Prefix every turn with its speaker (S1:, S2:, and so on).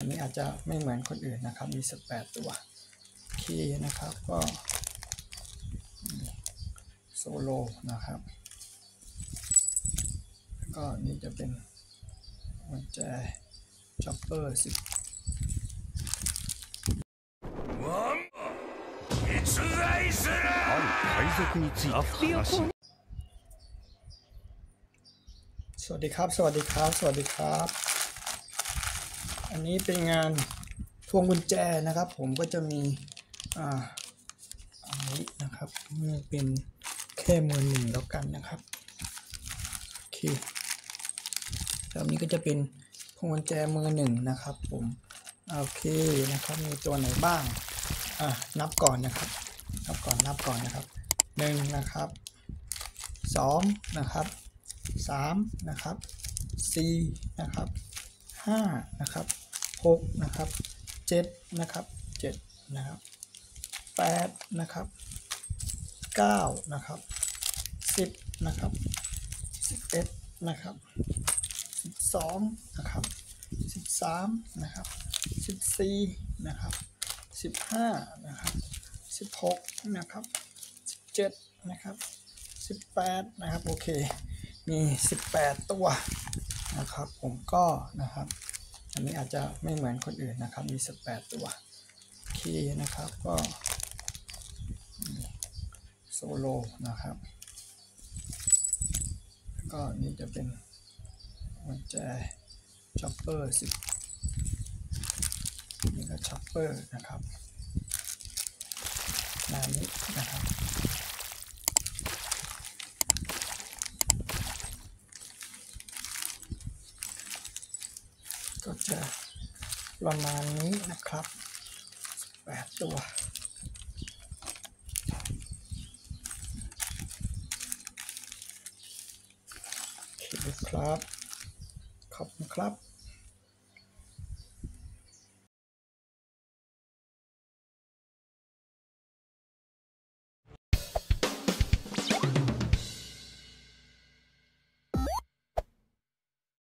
S1: อันนี้อาจจะไม่เหมือนคนอื่นนะครับ มี 18 ตัวคีย์นะครับก็โซโลนะครับก็นี่จะเป็นวันแจจ็อปเปอร์สิบสวัสดีครับ สวัสดีครับ สวัสดีครับ อันนี้เป็นงานพวงกุญแจนะครับ ผมก็จะมีอ่าอันนี้นะครับนี่เป็นแค่มือหนึ่งแล้วกันนะครับโอเคแล้วนี้ก็จะเป็นพวงกุญแจมือหนึ่งนะครับ ผมโอเคนะครับมีตัวไหนบ้างอะนับก่อนนะครับนับก่อนนับก่อนนะครับหนึ่งนะครับสองนะครับสามนะครับสี่นะครับ ห้านะครับหกนะครับเจ็ดนะครับเจ็ดนะครับแปดนะครับเก้านะครับสิบนะครับสิบเอ็ดนะครับสิบสองนะครับสิบสามนะครับสิบสี่นะครับสิบห้านะครับสิบหกนะครับสิบเจ็ดนะครับสิบแปดนะครับโอเคมีสิบแปดตัว นะครับ ผมก็นะครับ อันนี้อาจจะไม่เหมือนคนอื่นนะครับ มีสิบแปดตัวคีนะครับก็โซโลนะครับ แล้วก็นี่จะเป็นกุญแจช็อปเปอร์สิบนี่ก็ช็อปเปอร์นะครับนานี้นะครับ ก็จะประมาณนี้นะครับแปดตัวโอเคครับ ขอบคุณครับ